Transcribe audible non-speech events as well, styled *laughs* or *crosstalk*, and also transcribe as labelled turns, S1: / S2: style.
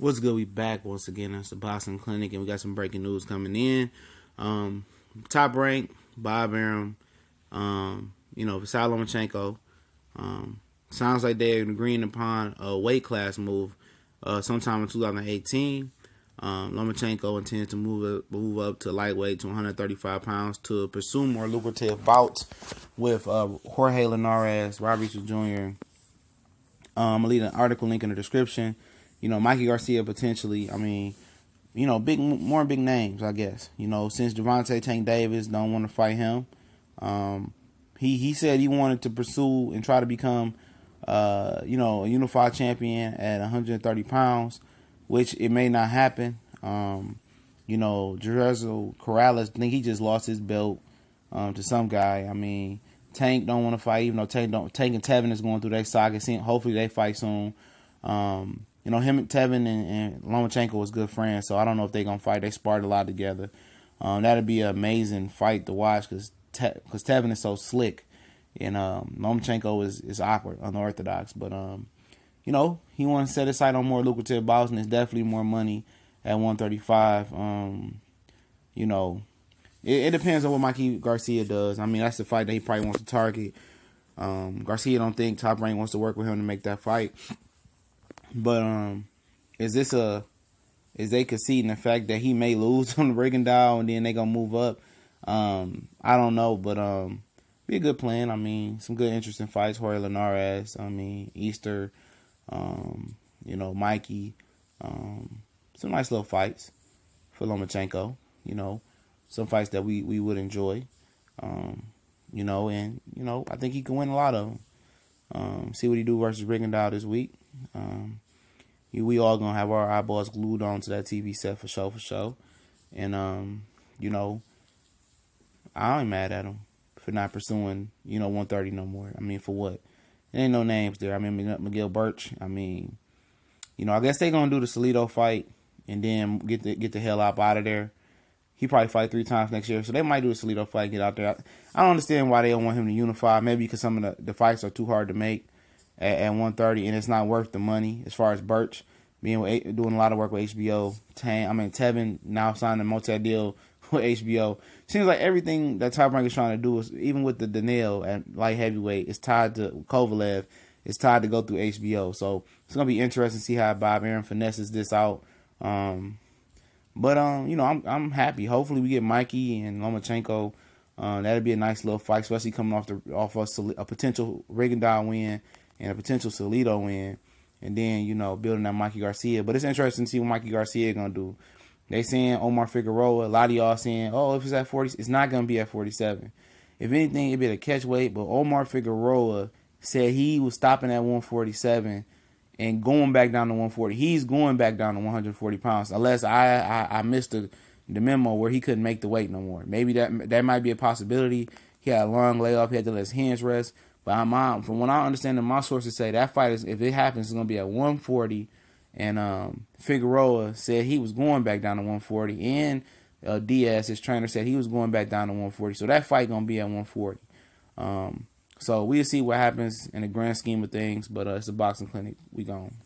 S1: What's good? We back once again. It's the Boxing Clinic, and we got some breaking news coming in. Um, top rank, Bob Arum, um, you know, Vasily Lomachenko. Um, sounds like they're agreeing upon a weight class move uh, sometime in 2018. Um, Lomachenko intends to move up, move up to lightweight to 135 pounds to pursue more lucrative bouts with uh, Jorge Linares, Robert Jr. Um, gonna leave an article link in the description you know, Mikey Garcia potentially. I mean, you know, big more big names, I guess. You know, since Gervonta Tank Davis don't want to fight him, um, he he said he wanted to pursue and try to become, uh, you know, a unified champion at 130 pounds, which it may not happen. Um, you know, Jezreel Corrales, I think he just lost his belt um, to some guy. I mean, Tank don't want to fight, even though Tank don't. Tank and Tevin is going through that saga. Hopefully they fight soon. Um, you know, him, and Tevin, and, and Lomachenko was good friends, so I don't know if they're gonna fight. They sparred a lot together. Um, that'd be an amazing fight to watch because because Te- Tevin is so slick, and um, Lomachenko is is awkward, unorthodox. But um, you know, he wants to set his sight on more lucrative bouts, and it's definitely more money at 135. Um, you know, it, it, depends on what Mikey Garcia does. I mean, that's the fight that he probably wants to target. Um, Garcia don't think Top Rank wants to work with him to make that fight. But um, is this a is they conceding the fact that he may lose *laughs* on the Rigondeaux and then they gonna move up? Um, I don't know, but um, be a good plan. I mean, some good interesting fights. Jorge Linares, I mean Easter, um, you know Mikey, um, some nice little fights for Lomachenko. You know, some fights that we we would enjoy. Um, you know, and you know I think he can win a lot of them. Um, see what he do versus Rigondeaux this week. Um, we all gonna have our eyeballs glued onto that TV set for show for show, and um, you know, I ain't mad at him for not pursuing you know 130 no more. I mean, for what? There ain't no names there. I mean, Miguel Berch. I mean, you know, I guess they gonna do the Salido fight and then get the get the hell up out of there. He probably fight three times next year, so they might do a Salido fight, get out there. I don't understand why they don't want him to unify. Maybe because some of the, the fights are too hard to make at, at 130, and it's not worth the money as far as Birch being with, doing a lot of work with HBO. I mean Tevin now signed a multi deal *laughs* with HBO. Seems like everything that Top Rank is trying to do is even with the Daniel at light heavyweight, it's tied to Kovalev. It's tied to go through HBO. So it's gonna be interesting to see how Bob Arum finesses this out. Um, but um, you know, I'm I'm happy. Hopefully, we get Mikey and Lomachenko. Uh, that'd be a nice little fight, especially coming off the off a, a potential Rigondeaux win and a potential Salido win, and then you know building that Mikey Garcia. But it's interesting to see what Mikey Garcia gonna do. They saying Omar Figueroa. A lot of y'all saying, oh, if it's at forty, it's not gonna be at forty seven. If anything, it'd be a catch weight. But Omar Figueroa said he was stopping at one forty seven and going back down to 140. He's going back down to 140 pounds, unless I I, I missed the the memo where he couldn't make the weight no more. Maybe that that might be a possibility. He had a long layoff. He had to let his hands rest. But I'm on, from what I understand, and my sources say that fight is if it happens, it's gonna be at 140. And um, Figueroa said he was going back down to 140, and uh, Diaz, his trainer, said he was going back down to 140. So that fight gonna be at 140. Um, so we'll see what happens in the grand scheme of things. But uh, it's a boxing clinic. We gone.